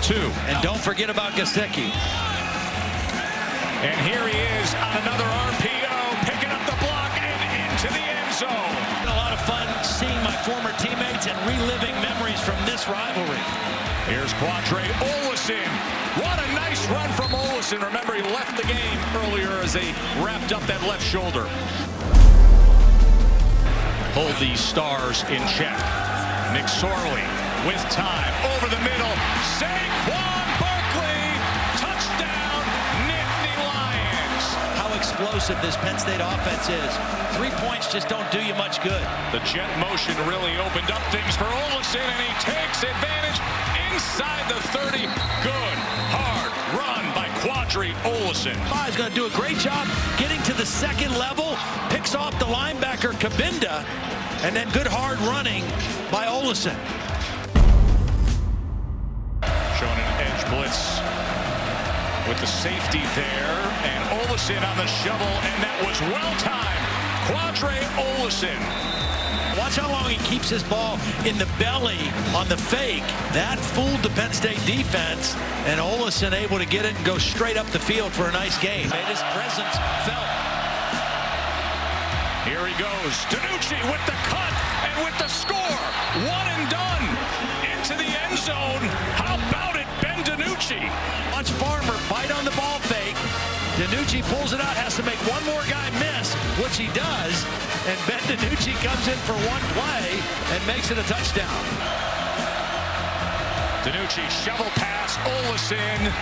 and two. And don't forget about Gesicki. And here he is on another RPO, picking up the block and into the end zone. A lot of fun seeing my former teammates and reliving memories from this rivalry. Here's Qadree Ollison. What a nice run from Ollison. Remember, he left the game earlier as they wrapped up that left shoulder. Hold these stars in check. McSorley with time over the middle. Saquon Barkley. Touchdown, Nittany Lions. How explosive this Penn State offense is. Three points just don't do you much good. The jet motion really opened up things for Ollison, and he takes advantage inside the 30. Good, hard run by Qadree Ollison. He's going to do a great job getting to the second level, picks off the linebacker Cabinda, and then good hard running by Ollison. Blitz with the safety there, and Ollison on the shovel, and that was well timed. Qadree Ollison. Watch how long he keeps his ball in the belly on the fake. That fooled the Penn State defense, and Ollison able to get it and go straight up the field for a nice game. Made his presence felt. Here he goes. DiNucci with the cut and with the score. One and done. DiNucci pulls it out, has to make one more guy miss, which he does. And Ben DiNucci comes in for one play and makes it a touchdown. DiNucci shovel pass. Ollison.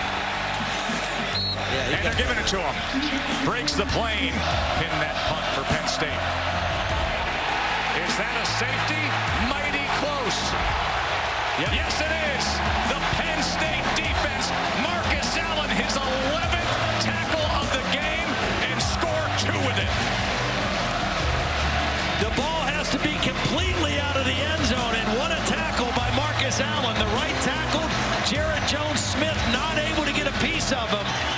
Yeah, And they're giving it to him. Breaks the plane. Pin that punt for Penn State. Is that a safety? Mighty close. Yep. Yes, it is. The Penn State The ball has to be completely out of the end zone, and what a tackle by Marcus Allen. The right tackle, Jaryd Jones-Smith, not able to get a piece of him.